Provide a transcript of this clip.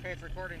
Okay, it's recording.